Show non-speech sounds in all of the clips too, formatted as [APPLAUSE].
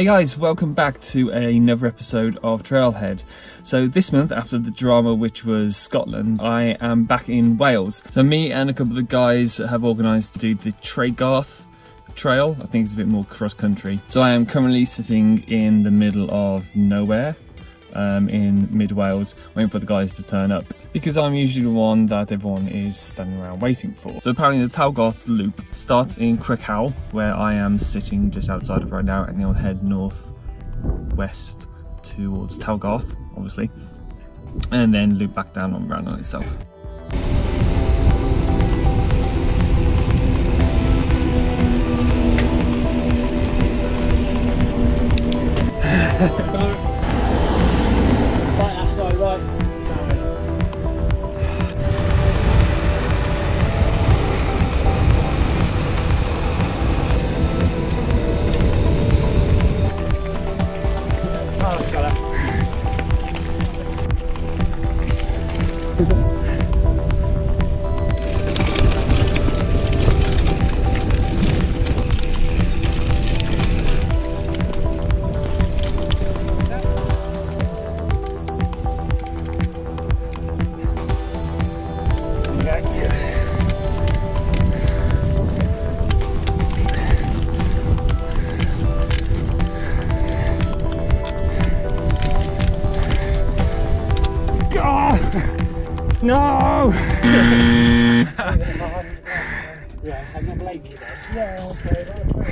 Hey guys, welcome back to another episode of Trailhead. So this month, after the drama which was Scotland, I am back in Wales. So me and a couple of the guys have organised to do the Talgarth Trail. I think it's a bit more cross country. So I am currently sitting in the middle of nowhere um, in mid Wales, waiting for the guys to turn up because I'm usually the one that everyone is standing around waiting for. So apparently the Talgarth loop starts in Crickhowell, where I am sitting just outside of right now, and they'll head north west towards Talgarth, obviously, and then loop back down on Brannon itself. [LAUGHS] No! Yeah, I'm not blaming you then. Yeah, okay, that's fine.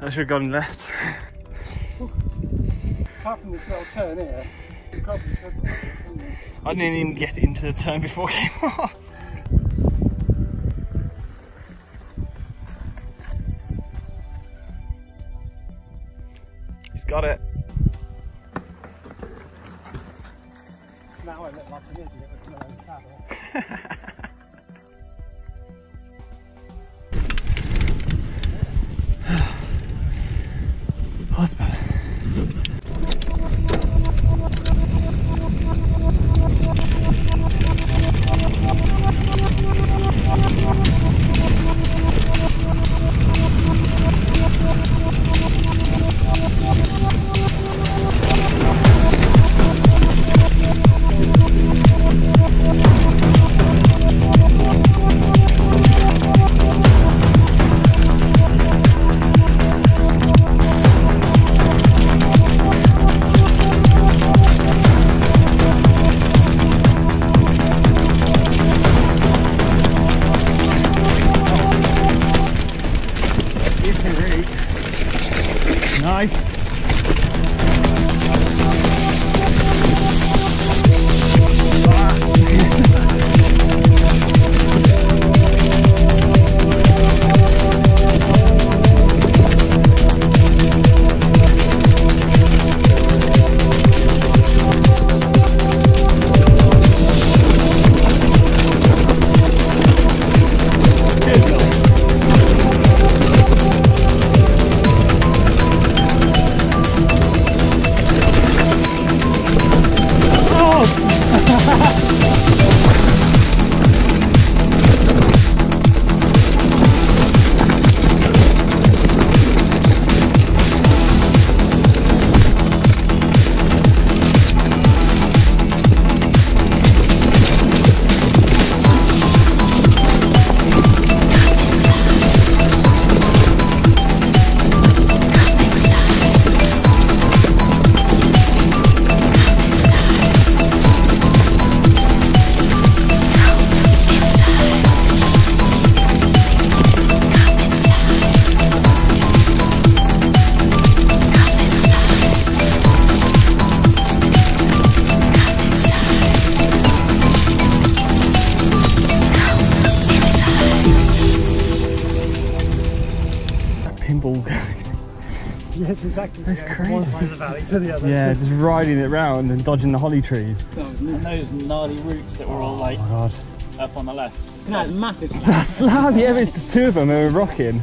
I should have gone left. Apart from this little turn here, you probably could do it, couldn't you? I didn't even get into the turn before it came off. He's got it. Nice. Pinball. [LAUGHS] Yes, exactly. That's going from One side of the valley to the other. yeah, just riding it round and dodging the holly trees. And those gnarly roots that were all oh, like Oh god. up on the left. No, massive. [LAUGHS] That's loud, yeah, there's just two of them, they were rocking.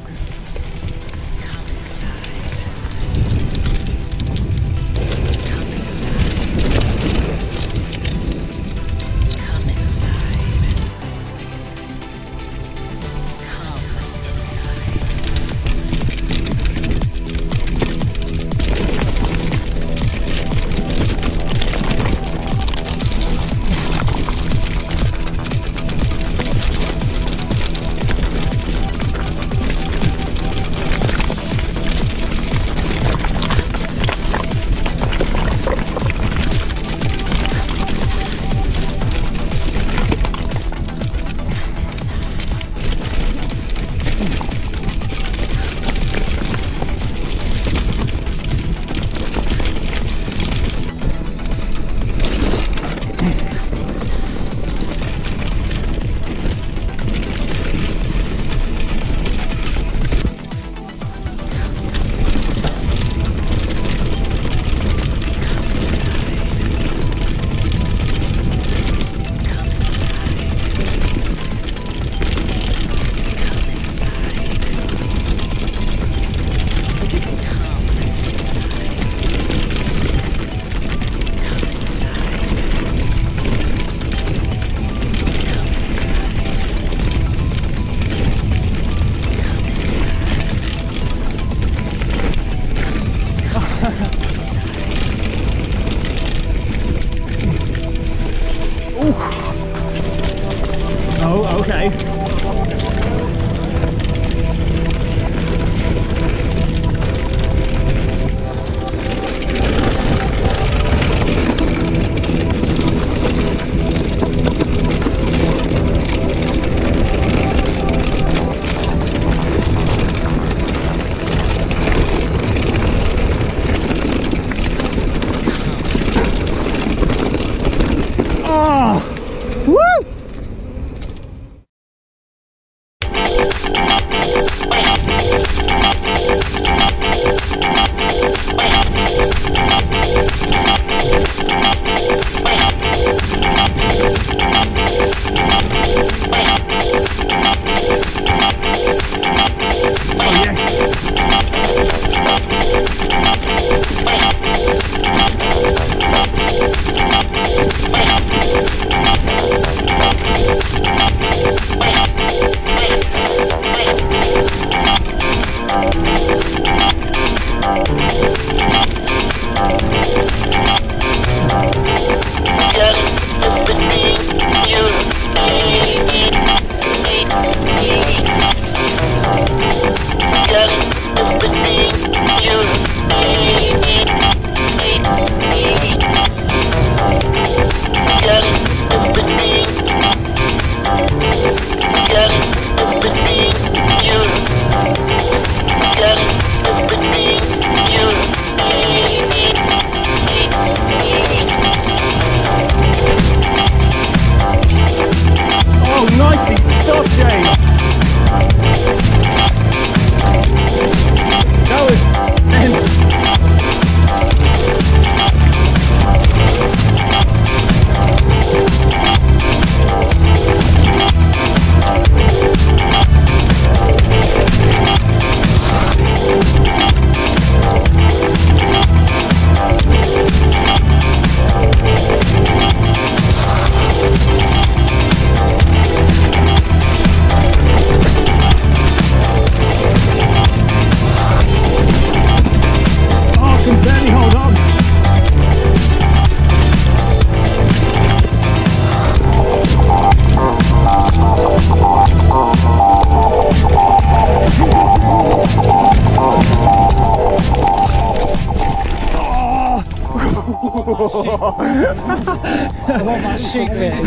I want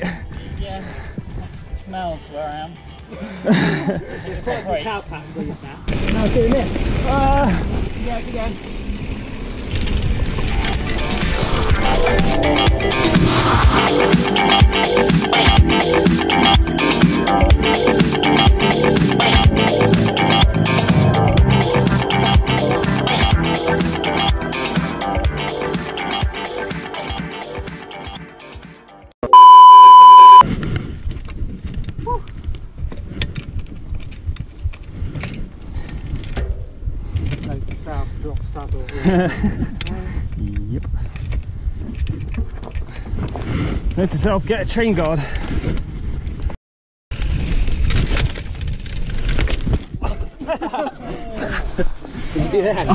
right. Yeah, it smells where I am. It Cow vibrates. patch these now. Now doing this. Yeah, again. Drop. Yep. Note to self, get a chain guard. Did you do that?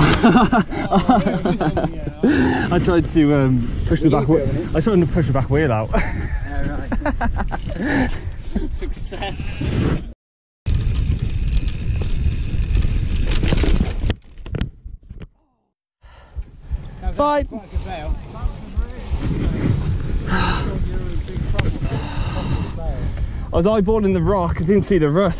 I tried to um, push the back. wheel- I tried to push the back wheel out. [LAUGHS] [LAUGHS] Success. Fine. [SIGHS] I was eyeballing the rock. I didn't see the rut.